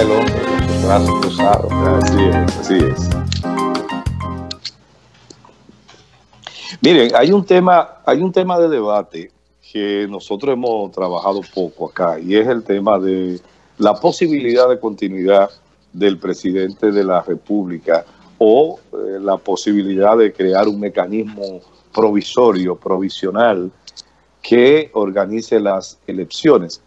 el hombre con los brazos cruzados. Así es, así es. Miren, hay un tema, hay un tema de debate que nosotros hemos trabajado poco acá y es el tema de la posibilidad de continuidad del presidente de la República o eh, la posibilidad de crear un mecanismo provisorio, provisional, que organice las elecciones.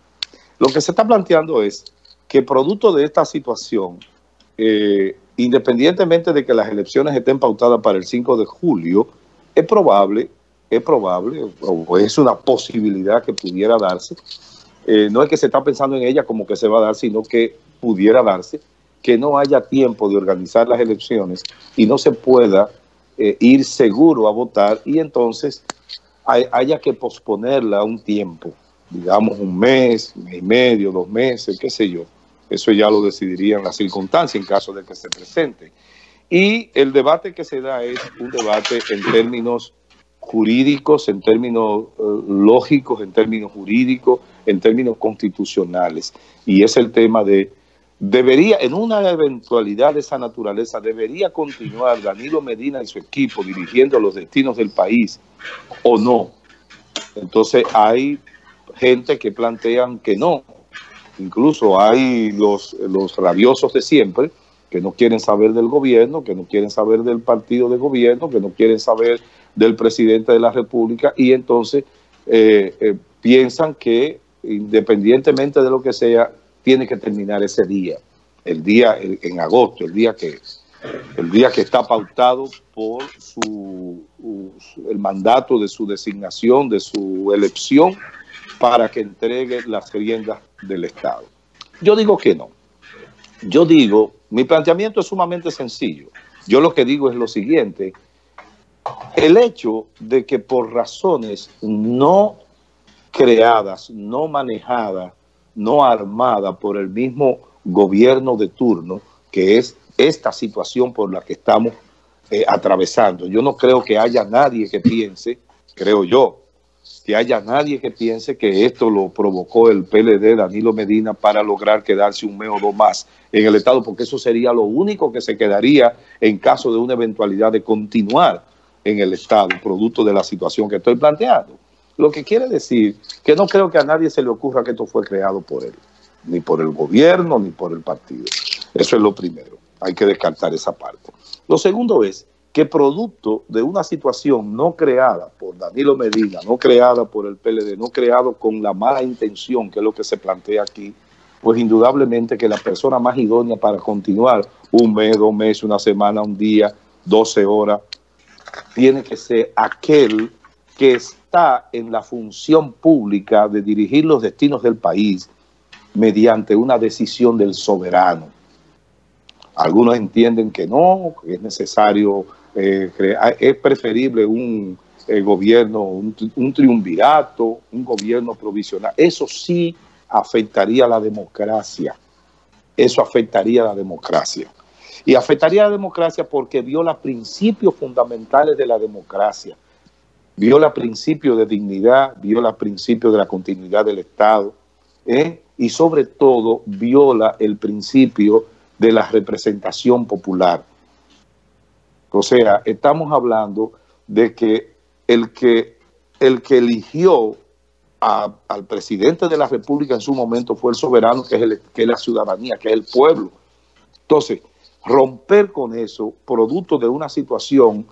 Lo que se está planteando es que producto de esta situación, eh, independientemente de que las elecciones estén pautadas para el 5 de julio, es probable, es probable, o es una posibilidad que pudiera darse, eh, no es que se está pensando en ella como que se va a dar, sino que pudiera darse, que no haya tiempo de organizar las elecciones y no se pueda eh, ir seguro a votar y entonces haya que posponerla un tiempo, digamos un mes, mes y medio, dos meses, qué sé yo. Eso ya lo decidirían las circunstancias en caso de que se presente. Y el debate que se da es un debate en términos jurídicos, en términos eh, lógicos, en términos jurídicos, en términos constitucionales. Y es el tema de, debería, en una eventualidad de esa naturaleza, debería continuar Danilo Medina y su equipo dirigiendo los destinos del país o no. Entonces hay gente que plantean que no. Incluso hay los, los rabiosos de siempre, que no quieren saber del gobierno, que no quieren saber del partido de gobierno, que no quieren saber del presidente de la República y entonces eh, eh, piensan que independientemente de lo que sea, tiene que terminar ese día, el día en agosto, el día que el día que está pautado por su, el mandato de su designación, de su elección, para que entregue las riendas del Estado. Yo digo que no. Yo digo, mi planteamiento es sumamente sencillo. Yo lo que digo es lo siguiente, el hecho de que por razones no creadas, no manejadas, no armadas por el mismo gobierno de turno, que es esta situación por la que estamos eh, atravesando. Yo no creo que haya nadie que piense, creo yo, que haya nadie que piense que esto lo provocó el PLD Danilo Medina para lograr quedarse un mes o dos más en el Estado, porque eso sería lo único que se quedaría en caso de una eventualidad de continuar en el Estado, producto de la situación que estoy planteando. Lo que quiere decir que no creo que a nadie se le ocurra que esto fue creado por él, ni por el gobierno, ni por el partido. Eso es lo primero. Hay que descartar esa parte. Lo segundo es que producto de una situación no creada por Danilo Medina, no creada por el PLD, no creado con la mala intención, que es lo que se plantea aquí, pues indudablemente que la persona más idónea para continuar un mes, dos meses, una semana, un día, 12 horas, tiene que ser aquel que está en la función pública de dirigir los destinos del país mediante una decisión del soberano. Algunos entienden que no, que es necesario, eh, crear, es preferible un eh, gobierno, un, un triunvirato, un gobierno provisional. Eso sí afectaría a la democracia. Eso afectaría a la democracia. Y afectaría a la democracia porque viola principios fundamentales de la democracia. Viola principios de dignidad, viola principios de la continuidad del Estado ¿eh? y sobre todo viola el principio de la representación popular. O sea, estamos hablando de que el que, el que eligió al presidente de la República en su momento fue el soberano, que es, el, que es la ciudadanía, que es el pueblo. Entonces, romper con eso, producto de una situación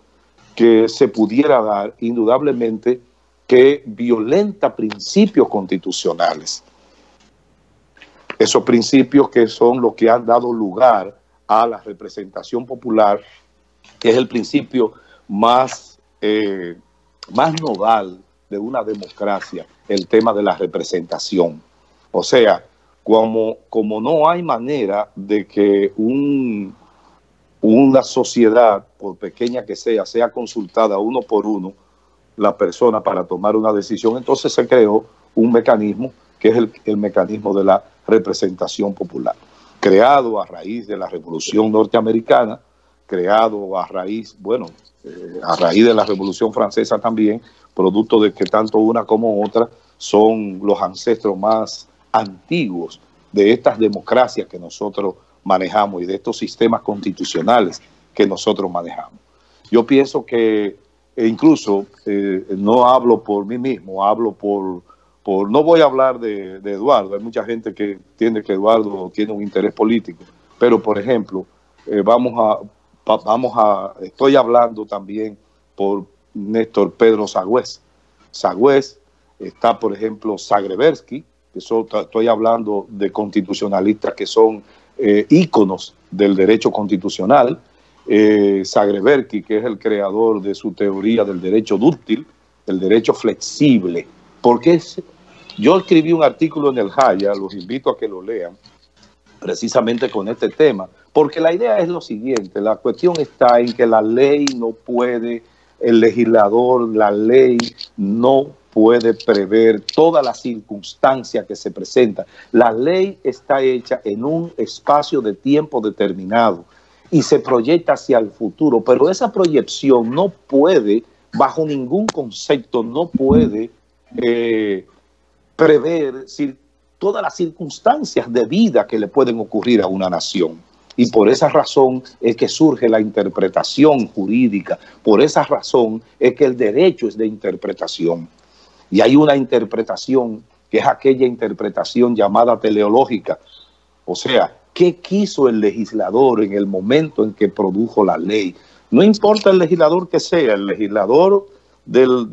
que se pudiera dar, indudablemente, que violenta principios constitucionales. Esos principios que son los que han dado lugar a la representación popular, que es el principio más, eh, más nodal de una democracia, el tema de la representación. O sea, como, como no hay manera de que un, una sociedad, por pequeña que sea, sea consultada uno por uno la persona para tomar una decisión, entonces se creó un mecanismo que es el, mecanismo de la representación popular, creado a raíz de la Revolución Norteamericana, creado a raíz, bueno, eh, a raíz de la Revolución Francesa también, producto de que tanto una como otra son los ancestros más antiguos de estas democracias que nosotros manejamos y de estos sistemas constitucionales que nosotros manejamos. Yo pienso que e incluso eh, no hablo por mí mismo, hablo por, por no voy a hablar de, Eduardo, hay mucha gente que entiende que Eduardo tiene un interés político, pero por ejemplo, eh, vamos a, vamos a, estoy hablando también por Néstor Pedro Sagüez. Sagüez está, por ejemplo, Zagrebersky, estoy hablando de constitucionalistas que son eh, íconos del derecho constitucional, eh, que es el creador de su teoría del derecho dúctil, el derecho flexible. Porque yo escribí un artículo en el Jaya, los invito a que lo lean, precisamente con este tema, porque la idea es lo siguiente, la cuestión está en que la ley no puede, el legislador, la ley no puede prever todas las circunstancias que se presentan. La ley está hecha en un espacio de tiempo determinado y se proyecta hacia el futuro, pero esa proyección no puede, bajo ningún concepto, no puede eh, prever todas las circunstancias de vida que le pueden ocurrir a una nación. Y por esa razón es que surge la interpretación jurídica, por esa razón es que el derecho es de interpretación. Y hay una interpretación que es aquella interpretación llamada teleológica, o sea, qué quiso el legislador en el momento en que produjo la ley. No importa el legislador que sea, el legislador del,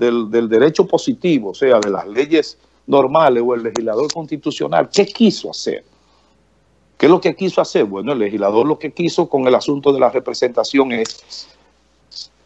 derecho positivo, o sea, de las leyes normales o el legislador constitucional, ¿qué quiso hacer? ¿Qué es lo que quiso hacer? Bueno, el legislador lo que quiso con el asunto de la representación es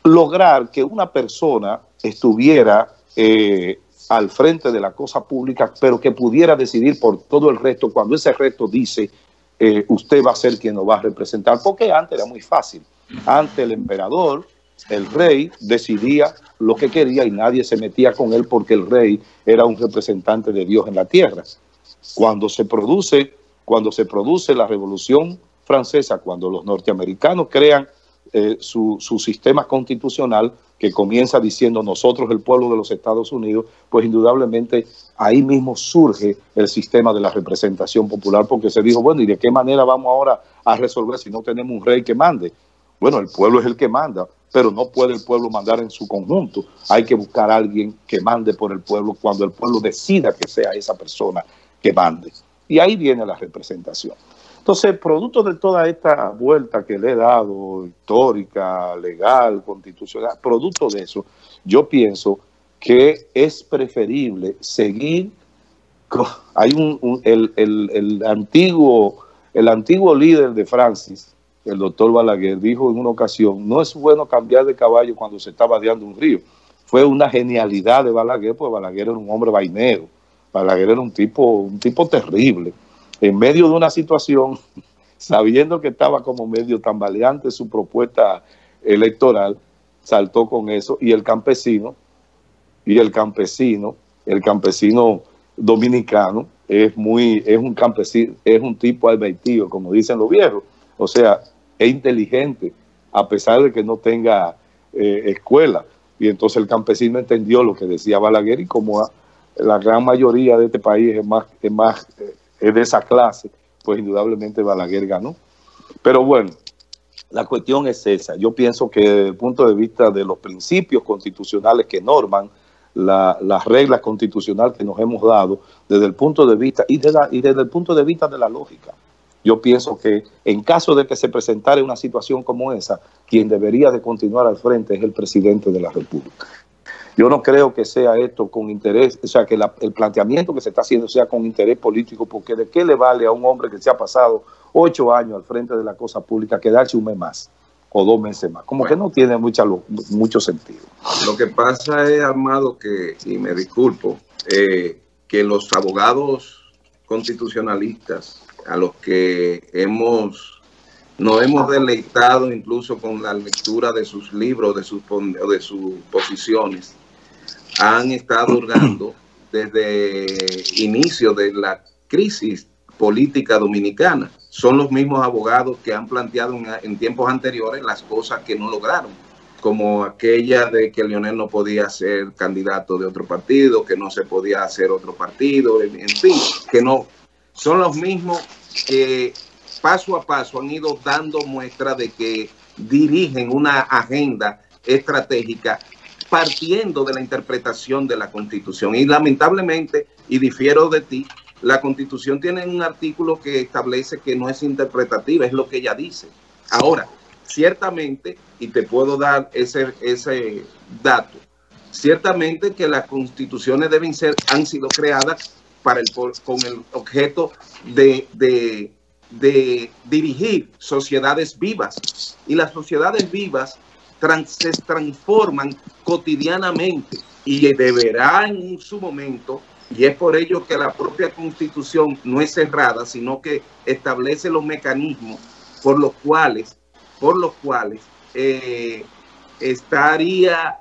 lograr que una persona estuviera eh, al frente de la cosa pública, pero que pudiera decidir por todo el resto cuando ese resto dice eh, usted va a ser quien nos va a representar, porque antes era muy fácil. Antes el emperador, el rey, decidía lo que quería y nadie se metía con él porque el rey era un representante de Dios en la tierra. Cuando se produce, cuando se produce la revolución francesa, cuando los norteamericanos crean eh, su, su sistema constitucional, que comienza diciendo nosotros el pueblo de los Estados Unidos, pues indudablemente ahí mismo surge el sistema de la representación popular, porque se dijo, bueno, ¿y de qué manera vamos ahora a resolver si no tenemos un rey que mande? Bueno, el pueblo es el que manda, pero no puede el pueblo mandar en su conjunto. Hay que buscar a alguien que mande por el pueblo cuando el pueblo decida que sea esa persona que mande. Y ahí viene la representación. Entonces, producto de toda esta vuelta que le he dado, histórica, legal, constitucional, producto de eso, yo pienso que es preferible seguir. hay un, el, antiguo, el antiguo líder de Francis, el doctor Balaguer, dijo en una ocasión, no es bueno cambiar de caballo cuando se está vadeando un río. Fue una genialidad de Balaguer, porque Balaguer era un hombre vainero. Balaguer era un tipo, un tipo terrible en medio de una situación, sabiendo que estaba como medio tambaleante su propuesta electoral, saltó con eso y el campesino, y el campesino, el campesino dominicano es muy, es un campesino, es un tipo advertido, como dicen los viejos, o sea, es inteligente, a pesar de que no tenga eh, escuela. Y entonces el campesino entendió lo que decía Balaguer y como la gran mayoría de este país es más, es más eh, es de esa clase, pues indudablemente Balaguer ganó. Pero bueno, la cuestión es esa. Yo pienso que desde el punto de vista de los principios constitucionales que norman las reglas constitucionales que nos hemos dado, desde el punto de vista y, y desde el punto de vista de la lógica, yo pienso que en caso de que se presentara una situación como esa, quien debería de continuar al frente es el presidente de la República. Yo no creo que sea esto con interés, o sea, que el planteamiento que se está haciendo sea con interés político, porque de qué le vale a un hombre que se ha pasado ocho años al frente de la cosa pública quedarse un mes más o dos meses más. Como que no tiene mucha, mucho sentido. Lo que pasa es, Armado, que, y me disculpo, eh, que los abogados constitucionalistas a los que hemos nos hemos deleitado incluso con la lectura de sus libros, de sus, de sus posiciones, han estado hurgando desde inicio de la crisis política dominicana. Son los mismos abogados que han planteado en, tiempos anteriores las cosas que no lograron, como aquella de que Leonel no podía ser candidato de otro partido, que no se podía hacer otro partido, en, fin, que no, son los mismos que paso a paso han ido dando muestra de que dirigen una agenda estratégica partiendo de la interpretación de la Constitución. Y lamentablemente, y difiero de ti, la Constitución tiene un artículo que establece que no es interpretativa, es lo que ella dice. Ahora, ciertamente, y te puedo dar ese, ese dato, ciertamente que las constituciones deben ser, han sido creadas para el, con el objeto de, de, de dirigir sociedades vivas. Y las sociedades vivas se transforman cotidianamente y deberá en su momento, y es por ello que la propia constitución no es cerrada, sino que establece los mecanismos por los cuales, por los cuales eh, estaría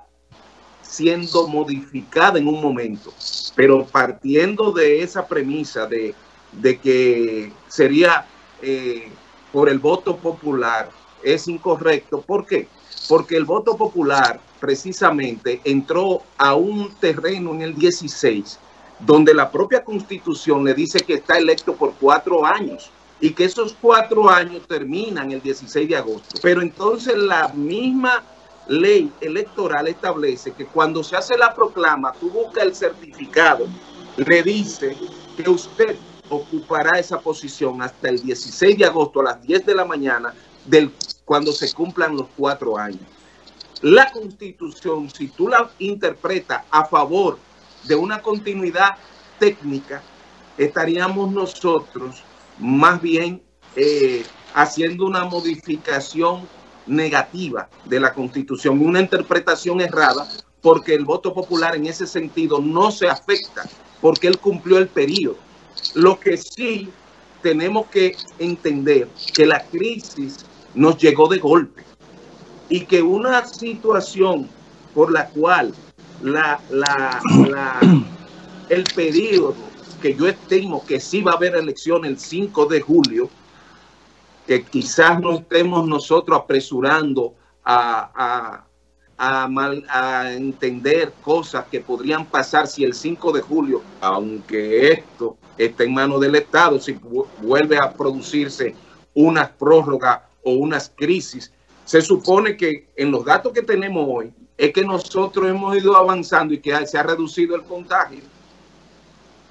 siendo modificada en un momento, pero partiendo de esa premisa de, de que sería eh, por el voto popular, es incorrecto. ¿Por qué? Porque el voto popular precisamente entró a un terreno en el 16, donde la propia constitución le dice que está electo por cuatro años y que esos cuatro años terminan el 16 de agosto. Pero entonces la misma ley electoral establece que cuando se hace la proclama, tú buscas el certificado, le dice que usted ocupará esa posición hasta el 16 de agosto a las 10 de la mañana del, cuando se cumplan los cuatro años. La constitución, si tú la interpretas a favor de una continuidad técnica, estaríamos nosotros más bien eh, haciendo una modificación negativa de la constitución, una interpretación errada, porque el voto popular en ese sentido no se afecta, porque él cumplió el periodo. Lo que sí tenemos que entender que la crisis nos llegó de golpe. Y que una situación por la cual la, la, el periodo que yo estimo que sí va a haber elección el 5 de julio, que quizás no estemos nosotros apresurando a, a, a, entender cosas que podrían pasar si el 5 de julio, aunque esto está en manos del Estado, si vuelve a producirse una prórroga o unas crisis, se supone que en los datos que tenemos hoy es que nosotros hemos ido avanzando y que se ha reducido el contagio.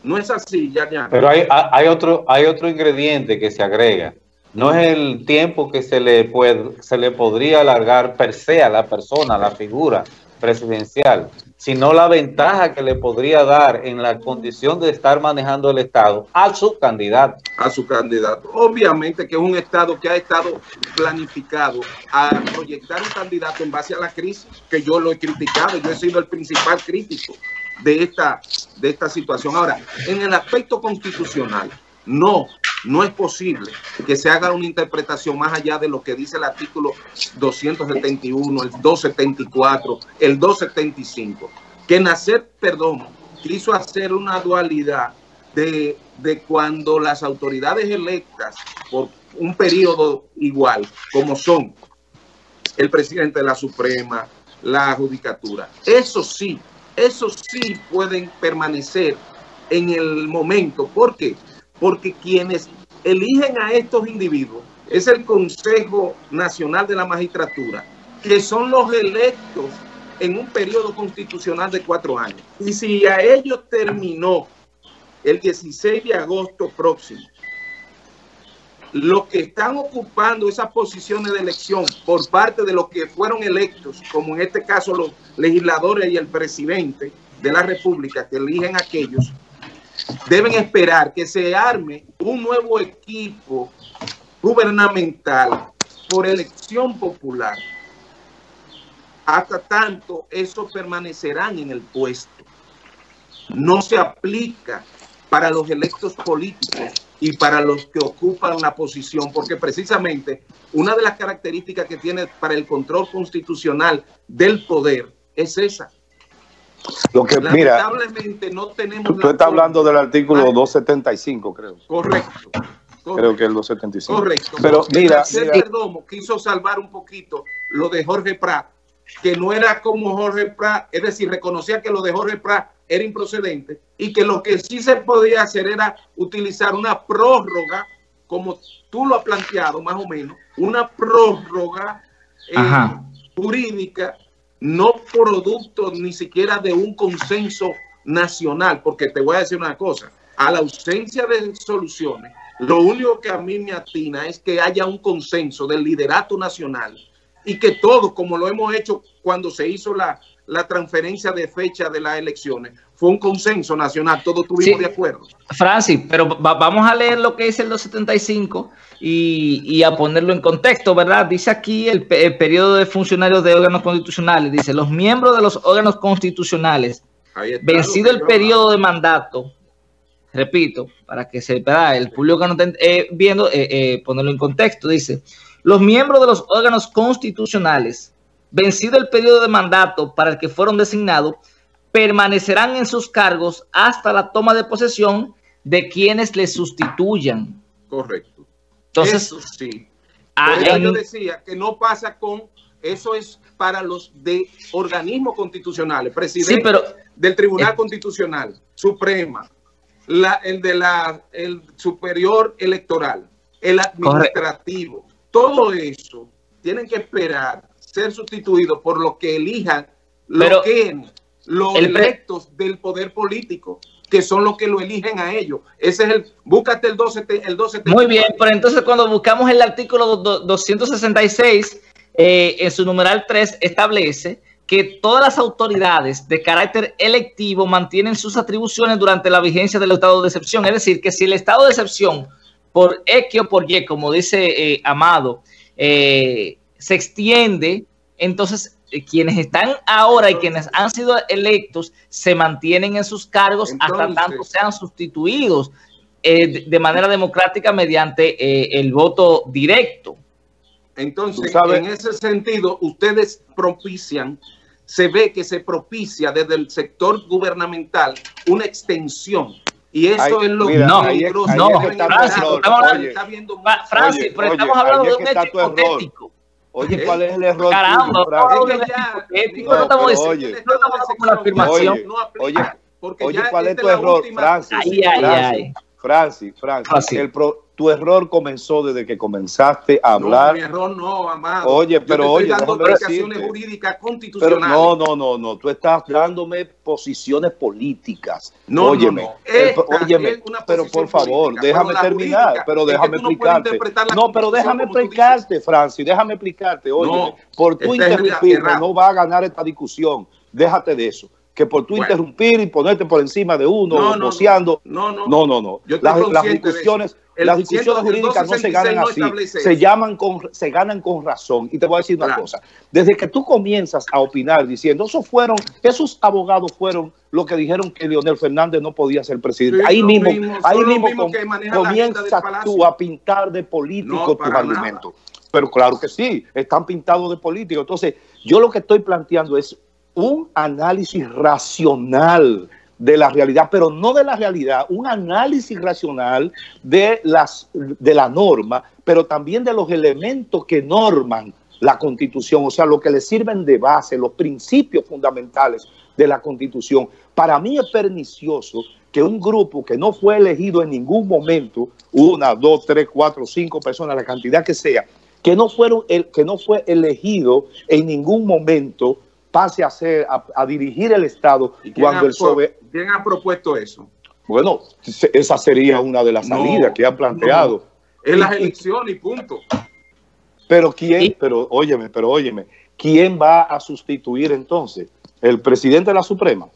No es así, ya, ya. Pero hay, hay, otro, hay otro ingrediente que se agrega no es el tiempo que se le, puede, se le podría alargar per se a la persona, a la figura presidencial, sino la ventaja que le podría dar en la condición de estar manejando el Estado a su candidato. A su candidato. Obviamente que es un Estado que ha estado planificado a proyectar un candidato en base a la crisis, que yo lo he criticado, yo he sido el principal crítico de esta, de esta situación. Ahora, en el aspecto constitucional, no no es posible que se haga una interpretación más allá de lo que dice el artículo 271, el 274, el 275. Que Nacer, perdón, quiso hacer una dualidad de, de cuando las autoridades electas por un periodo igual, como son el presidente de la Suprema, la judicatura. Eso sí, eso sí pueden permanecer en el momento. ¿Por qué? Porque quienes eligen a estos individuos es el Consejo Nacional de la Magistratura, que son los electos en un periodo constitucional de cuatro años. Y si a ellos terminó el 16 de agosto próximo, los que están ocupando esas posiciones de elección por parte de los que fueron electos, como en este caso los legisladores y el presidente de la República, que eligen a aquellos, deben esperar que se arme un nuevo equipo gubernamental por elección popular. Hasta tanto, esos permanecerán en el puesto. No se aplica para los electos políticos y para los que ocupan la posición, porque precisamente una de las características que tiene para el control constitucional del poder es esa, lo que, Lamentablemente no tenemos... Tú estás hablando del artículo 275, creo. Correcto. Creo que el 275. Correcto. Pero mira, Perdomo quiso salvar un poquito lo de Jorge Prat, que no era como Jorge Prat, es decir, reconocía que lo de Jorge Prat era improcedente y que lo que sí se podía hacer era utilizar una prórroga, como tú lo has planteado más o menos, una prórroga eh, jurídica, no producto ni siquiera de un consenso nacional, porque te voy a decir una cosa, a la ausencia de soluciones, lo único que a mí me atina es que haya un consenso del liderato nacional y que todos, como lo hemos hecho cuando se hizo la, la transferencia de fecha de las elecciones, fue un consenso nacional, todos estuvimos de acuerdo. Francis, pero vamos a leer lo que dice el 275 y, y a ponerlo en contexto, ¿verdad? Dice aquí el, el, periodo de funcionarios de órganos constitucionales, dice, los miembros de los órganos constitucionales, vencido el periodo de mandato, repito, para que se vea el público que no está eh, viendo, eh, eh, ponerlo en contexto, dice, los miembros de los órganos constitucionales, vencido el periodo de mandato para el que fueron designados, permanecerán en sus cargos hasta la toma de posesión de quienes les sustituyan. Correcto. Entonces, eso sí. Yo decía que no pasa con, eso es para los de organismos constitucionales, presidente pero, del Tribunal Constitucional, Suprema, la, el de la el superior electoral, el administrativo, todo eso tienen que esperar ser sustituido por lo que elijan lo que los electos del poder político, que son los que lo eligen a ellos. Ese es el, búscate el 12, el 12 Muy bien, pero entonces cuando buscamos el artículo 266, eh, en su numeral 3 establece que todas las autoridades de carácter electivo mantienen sus atribuciones durante la vigencia del estado de excepción. Es decir, que si el estado de excepción por X o por Y, como dice eh, Amado, eh, se extiende, entonces eh, quienes están ahora y quienes han sido electos se mantienen en sus cargos hasta tanto sean sustituidos eh, de manera democrática mediante eh, el voto directo. Entonces, en ese sentido, ustedes propician, se ve que se propicia desde el sector gubernamental una extensión y eso es lo que no, no, Francis, pero estamos hablando de un hecho hipotético. Oye, ¿cuál es el error? Caramba, oye, no estamos diciendo una afirmación. Oye, oye, ¿cuál es tu error, Francis? Ay, ay, ay. Francis, Francis, el pro, tu error comenzó desde que comenzaste a hablar. No, mi error no, amado. Oye, pero Yo oye, dando explicaciones jurídicas constitucionales. Pero no, no, no, no, tú estás dándome posiciones políticas. No, óyeme, no, no. El, óyeme, pero por favor, política. déjame terminar, pero déjame es explicarte. No, no, pero déjame explicarte, Francis, déjame explicarte. Oye, por tu interrumpirme no va a ganar esta discusión. Déjate de eso que por tú bueno. interrumpir y ponerte por encima de uno, no, negociando. No, no, no. no, no. Las, las, discusiones, las discusiones jurídicas no se ganan así, se llaman con, se ganan con razón. Y te voy a decir una claro. cosa. Desde que tú comienzas a opinar diciendo, esos fueron, esos abogados fueron los que dijeron que Leonel Fernández no podía ser presidente. Sí, ahí mismo, mismo, ahí mismo com, comienzas tú a pintar de político tus argumentos. Pero claro que sí, están pintados de político. Entonces, yo lo que estoy planteando es un análisis racional de la realidad, pero no de la realidad, un análisis racional de, las, de la norma, pero también de los elementos que norman la constitución, o sea, lo que le sirven de base, los principios fundamentales de la constitución. Para mí es pernicioso que un grupo que no fue elegido en ningún momento, una, dos, tres, cuatro, cinco personas, la cantidad que sea, que no, fueron que no fue elegido en ningún momento pase a ser a, a dirigir el Estado cuando el sobe... ¿Quién ha propuesto eso? Bueno, esa sería una de las salidas no, que han planteado. No. Es las elecciones y punto. Pero quién, pero óyeme, pero óyeme, ¿quién va a sustituir entonces? ¿El presidente de la Suprema?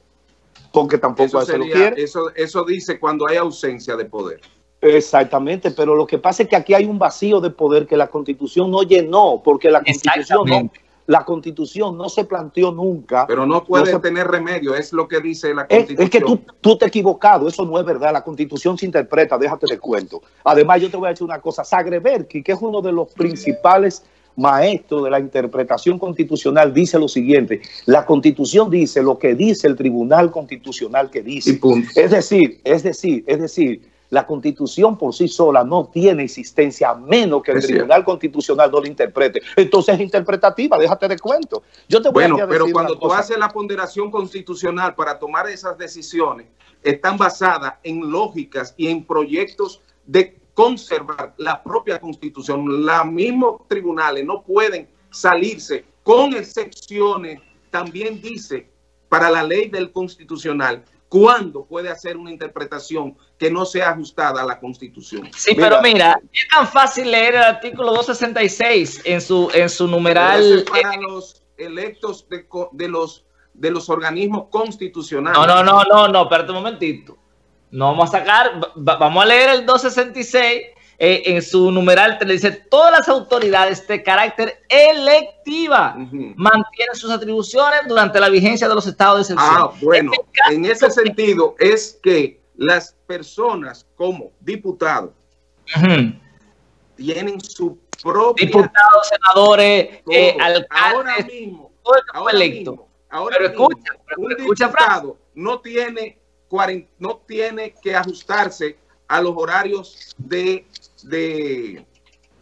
Porque tampoco eso, sería, se lo quiere. Eso, eso dice cuando hay ausencia de poder. Exactamente, pero lo que pasa es que aquí hay un vacío de poder que la constitución no llenó, porque la constitución no, la constitución no se planteó nunca. Pero no puede no se... tener remedio, es lo que dice la constitución. Es, es que tú, tú, te has equivocado, eso no es verdad, la constitución se interpreta, déjate de cuento. Además, yo te voy a decir una cosa, Sagreberki, que es uno de los principales maestros de la interpretación constitucional, dice lo siguiente, la constitución dice lo que dice el tribunal constitucional que dice. Es decir, es decir, es decir, La constitución por sí sola no tiene existencia a menos que el Es Tribunal cierto. Constitucional no la interprete. Entonces es interpretativa, déjate de cuento. Yo te voy Bueno, a pero cuando tú haces la ponderación constitucional para tomar esas decisiones, están basadas en lógicas y en proyectos de conservar la propia constitución. Los mismos tribunales no pueden salirse con excepciones. También dice para la ley del constitucional cuándo puede hacer una interpretación que no sea ajustada a la constitución. Sí, Mira. pero mira, es tan fácil leer el artículo 266 en su, en su numeral. para los electos de, de los de los organismos constitucionales. No, no, no, no, no, espérate un momentito. No vamos a sacar, va- va- vamos a leer el 266 eh, en su numeral, te le dice, todas las autoridades de carácter electiva Ujú. mantienen sus atribuciones durante la vigencia de los estados de excepción. Ah, bueno, En caso en ese sentido es que las personas como diputados tienen su propia Diputados, senadores, eh, ahora alcaldes, mismo, todo el ahora electo. mismo, ahora Pero mismo, escucha, pero un escucha, diputado no tiene no tiene que ajustarse a los horarios de de,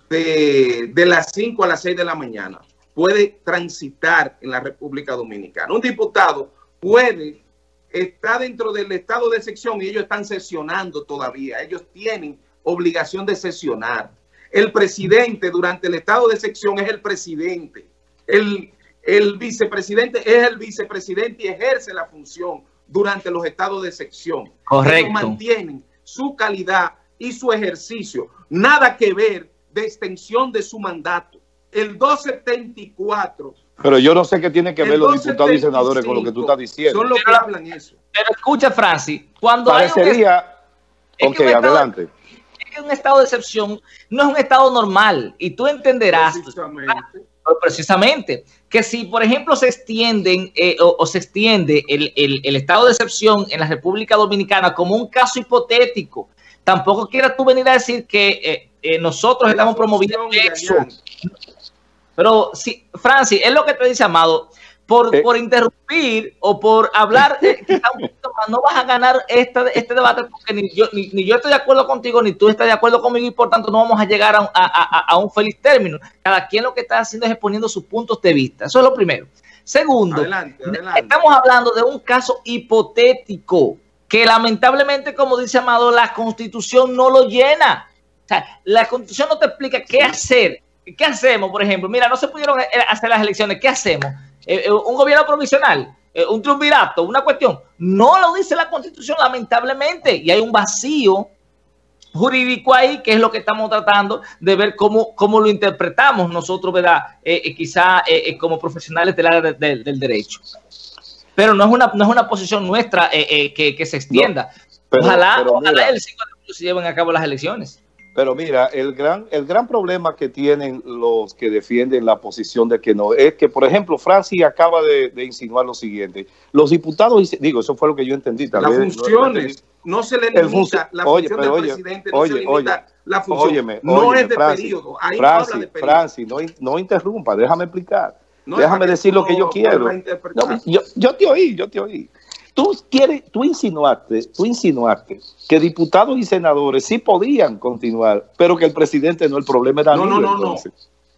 de, de las 5 a las 6 de la mañana. Puede transitar en la República Dominicana. Un diputado puede estar dentro del estado de sección y ellos están sesionando todavía. Ellos tienen obligación de sesionar. El presidente durante el estado de sección es el presidente. El, el vicepresidente es el vicepresidente y ejerce la función durante los estados de sección. Correcto. Ellos mantienen su calidad y su ejercicio. Nada que ver de extensión de su mandato. El 274 Pero yo no sé qué tiene que ver los diputados y senadores con lo que tú estás 275 diciendo. Son los que hablan eso. Pero escucha, Francis, cuando hay un, Parecería... es Ok, que un estado- adelante. es que un estado de excepción no es un estado normal y tú entenderás Precisamente. precisamente que si, por ejemplo, se extienden eh, o, o se extiende el, el- el estado de excepción en la República Dominicana como un caso hipotético, tampoco quieras tú venir a decir que eh, eh, nosotros estamos promoviendo eso. Pero sí, Francis, es lo que te dice Amado. Por, Eh. por interrumpir o por hablar eh, quizá un poquito más, no vas a ganar esta, este debate porque ni yo, ni, ni yo estoy de acuerdo contigo, ni tú estás de acuerdo conmigo y por tanto no vamos a llegar a, un- a- a- a un feliz término. Cada quien lo que está haciendo es exponiendo sus puntos de vista. Eso es lo primero. Segundo, Adelante, adelante. estamos hablando de un caso hipotético que lamentablemente, como dice Amado, la constitución no lo llena. O sea, la constitución no te explica qué hacer. ¿Qué hacemos, por ejemplo? Mira, no se pudieron eh, hacer las elecciones. ¿Qué hacemos? Eh, eh, ¿Un gobierno provisional? Eh, ¿Un triunvirato? ¿Una cuestión? No lo dice la constitución, lamentablemente. Y hay un vacío jurídico ahí, que es lo que estamos tratando de ver cómo, cómo lo interpretamos nosotros, ¿verdad? Eh, quizá como profesionales del área de- de- del derecho. Pero no es una, no es una posición nuestra eh, eh, que, que se extienda. Pero- ojalá pero ojalá el 5 de julio se lleven a cabo las elecciones. Pero mira, el gran, el gran problema que tienen los que defienden la posición de que no es que, por ejemplo, Francis acaba de, de insinuar lo siguiente. Los diputados, digo, eso fue lo que yo entendí. tal Las vez no- no funciones no se le limita la oye, función del oye, presidente, no oye, se limita la función. Óyeme, no es de Francis, periodo. Ahí no habla Francis, de periodo. Francis, no, no interrumpa, déjame explicar. No déjame decir lo que yo quiero. No, yo, yo te oí, yo te oí. Tú quieres, tú insinuaste, tú insinuaste que diputados y senadores sí podían continuar, pero que el presidente no, el problema era No, no, no, no.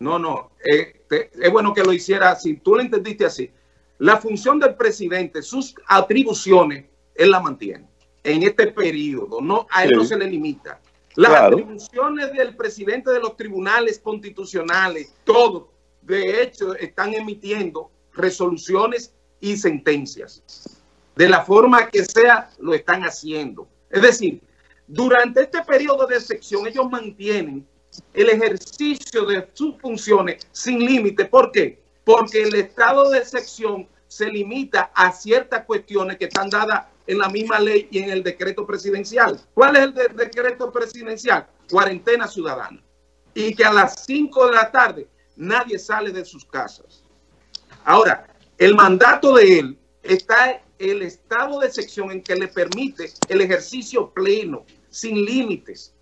No, no. eh, te- es bueno que lo hiciera así. Tú lo entendiste así. La función del presidente, sus atribuciones, él la mantiene en este periodo. No, a él Sí. no se le limita. Las Claro. atribuciones del presidente de los tribunales constitucionales, todo, de hecho, están emitiendo resoluciones y sentencias. De la forma que sea, lo están haciendo. Es decir, durante este periodo de sección, ellos mantienen el ejercicio de sus funciones sin límite. ¿Por qué? Porque el estado de sección se limita a ciertas cuestiones que están dadas en la misma ley y en el decreto presidencial. ¿Cuál es el de- decreto presidencial? Cuarentena ciudadana. Y que a las 5 de la tarde nadie sale de sus casas. Ahora, el mandato de él está el estado de sección en que le permite el ejercicio pleno, sin límites.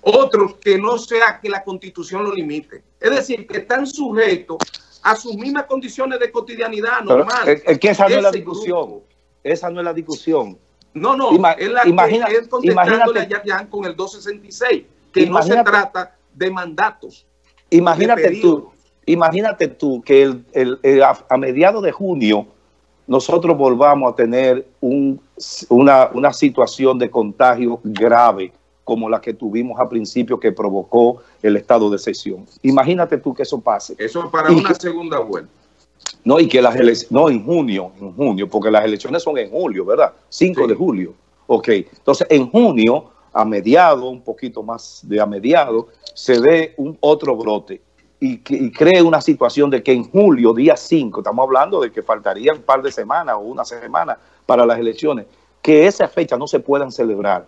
Otros que no sea que la constitución lo limite. Es decir, que están sujetos a sus mismas condiciones de cotidianidad Pero normal. es, es que esa no es la discusión. grupo. Esa no es la discusión. No, no, Ima- es la imagina- que es contestándole a Yayan con el 266, que no se trata de mandatos. Imagínate de tú, imagínate tú que el- el- el- a, a mediados de junio nosotros volvamos a tener un- una, una situación de contagio grave como la que tuvimos a principio que provocó el estado de excepción. Imagínate tú que eso pase. Eso para Y una que- segunda vuelta. No, y que las elecciones, no, en junio, en junio, porque las elecciones son en julio, ¿verdad? 5 Sí. de julio. Ok, entonces en junio, a mediado, un poquito más de a mediado, se ve un otro brote y, que- y cree una situación de que en julio, día 5, estamos hablando de que faltarían un par de semanas o una semana para las elecciones, que esa fecha no se puedan celebrar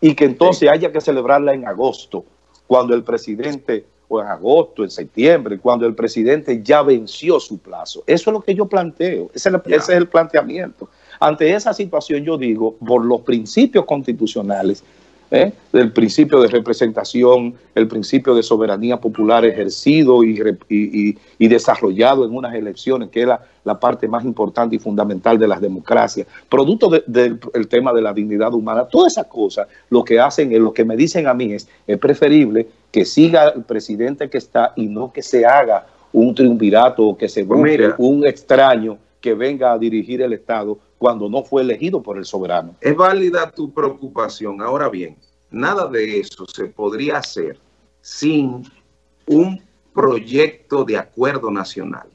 y que entonces haya que celebrarla en agosto, cuando el presidente, o en agosto, en septiembre, cuando el presidente ya venció su plazo. Eso es lo que yo planteo, ese es el planteamiento. Ante esa situación yo digo, por los principios constitucionales, ¿eh? del principio de representación, el principio de soberanía popular ejercido y, y- desarrollado en unas elecciones, que es la, la parte más importante y fundamental de las democracias, producto de- del el tema de la dignidad humana, todas esas cosas, lo que hacen, lo que me dicen a mí es, es preferible que siga el presidente que está y no que se haga un triunvirato o que se Pues busque mira. un extraño que venga a dirigir el Estado cuando no fue elegido por el soberano. Es válida tu preocupación. Ahora bien, nada de eso se podría hacer sin un proyecto de acuerdo nacional.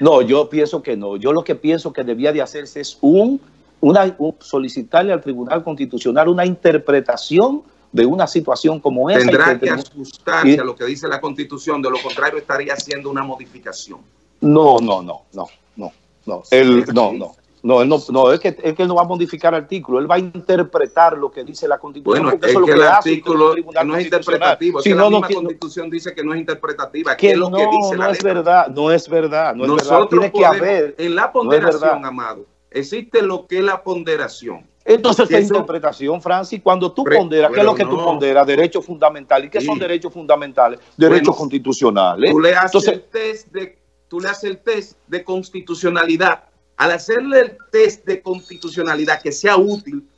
No, yo pienso que no. Yo lo que pienso que debía de hacerse es un, una, un- solicitarle al Tribunal Constitucional una interpretación de una situación como esa. Tendrá que ajustarse y- a lo que dice la Constitución, de lo contrario estaría haciendo una modificación. No, no, no, no, no, no. Él, no, no. No, él no, no, es que, es que él no va a modificar artículo, él va a interpretar lo que dice la Constitución. Bueno, porque es eso es que lo el hace un artículo no es interpretativo, es Si que no, la no, misma que- Constitución dice que no es interpretativa, que que es lo no, que dice la no es letra. verdad, no es verdad, no es verdad. Nosotros Tiene que haber. en la es ponderación, amado, existe lo que es la ponderación. Entonces, Que esa interpretación, Francis, cuando tú Pre- ponderas, ¿qué es lo que tú ponderas? Derechos fundamentales. ¿Y qué Sí. son derechos fundamentales? Derechos Bueno, constitucionales. Tú le haces Entonces, el test de, tú le haces el test de constitucionalidad. Al hacerle el test de constitucionalidad que sea útil,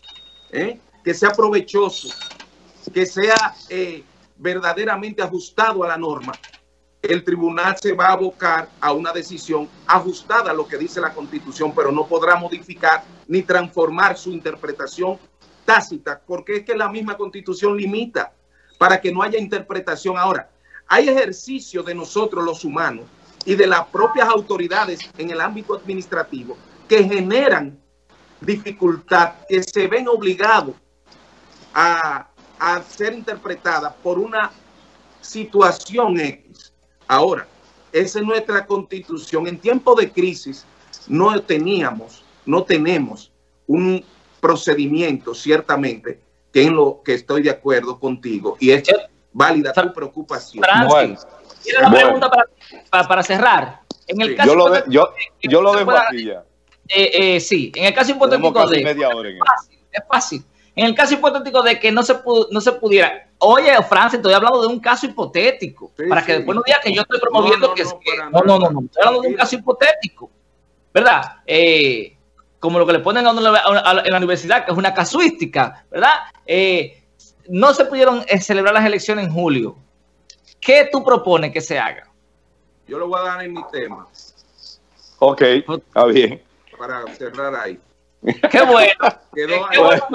¿eh? que sea provechoso, que sea eh, verdaderamente ajustado a la norma, el tribunal se va a abocar a una decisión ajustada a lo que dice la constitución, pero no podrá modificar ni transformar su interpretación tácita, porque es que la misma constitución limita para que no haya interpretación. Ahora, hay ejercicio de nosotros los humanos y de las propias autoridades en el ámbito administrativo que generan dificultad, que se ven obligados a, a ser interpretadas por una situación X. Ahora, esa es nuestra constitución. En tiempo de crisis no teníamos, no tenemos un procedimiento, ciertamente, que en lo que estoy de acuerdo contigo y es válida tu preocupación. Francis, Bueno, tiene una bueno. pregunta para, para- para cerrar. En el Sí. caso yo lo, de- yo, yo lo dejo pueda- aquí ya. eh, eh, sí, en el caso hipotético de media hora en es fácil, es fácil. En el caso hipotético de que no se no se pudiera. Oye, Francis, estoy hablando de un caso hipotético. Sí, para que sí. después no digan que yo estoy promoviendo No, no, que, no, que- no, no, no, no, Estoy hablando de un caso hipotético. ¿Verdad? Eh, como lo que le ponen a uno a- a- en la universidad, que es una casuística, ¿verdad? Eh, no se pudieron eh, celebrar las elecciones en julio. ¿Qué tú propones que se haga? Yo lo voy a dar en mi tema Ok, está bien. para cerrar ahí. Qué bueno. Quedó Qué ahí. bueno.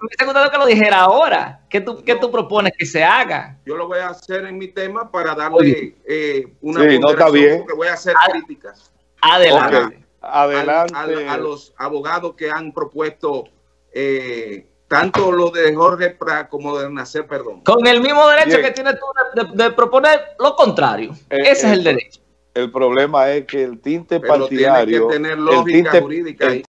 Me hubiese gustado que lo dijera ahora. ¿Qué tú, qué tú propones que se haga? Yo lo voy a hacer en mi tema para darle eh, una Sí, no, está bien. porque voy a hacer críticas Adelante. Ok, adelante. al- a los abogados que han propuesto eh, tanto lo de Jorge Prat como de Nacer Perdón. Con el mismo derecho Bien. que tienes tú de, de- de proponer lo contrario. Eh, Ese es el derecho. El problema es que el tinte Pero tiene que partidario, tener el lógica tinte, jurídica el ahí.